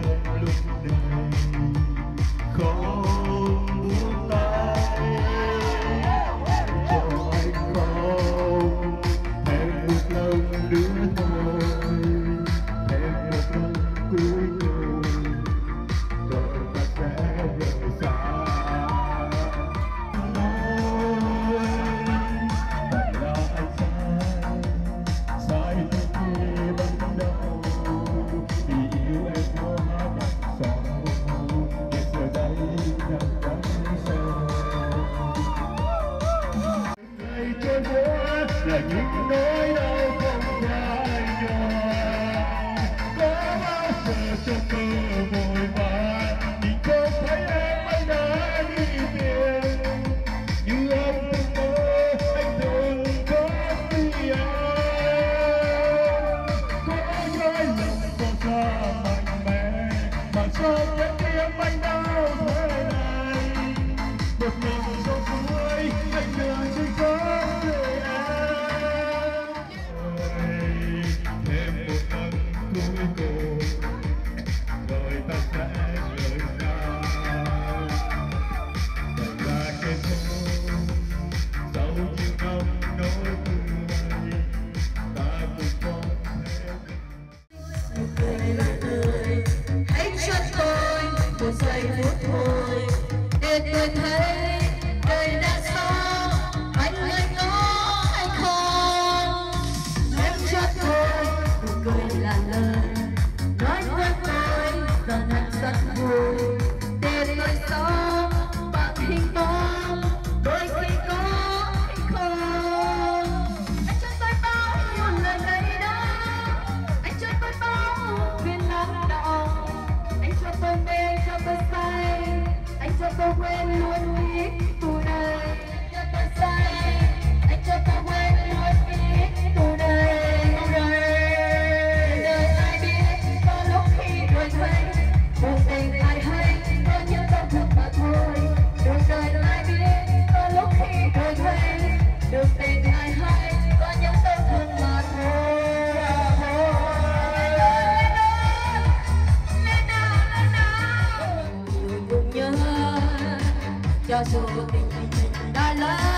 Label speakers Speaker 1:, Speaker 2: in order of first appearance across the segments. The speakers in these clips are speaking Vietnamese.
Speaker 1: melody azul.
Speaker 2: La love.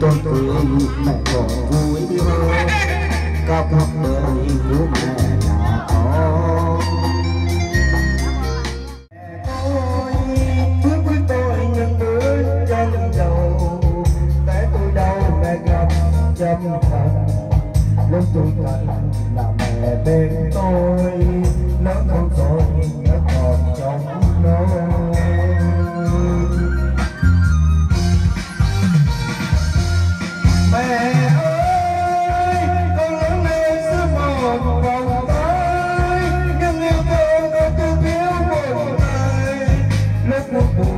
Speaker 2: tôi
Speaker 3: thương
Speaker 4: mẹ còn vui hơn cao cuộc đời của mẹ là con chăm phần lúc tôi cần là mẹ bên tôi. Lớn hơn
Speaker 1: rồi Thank you.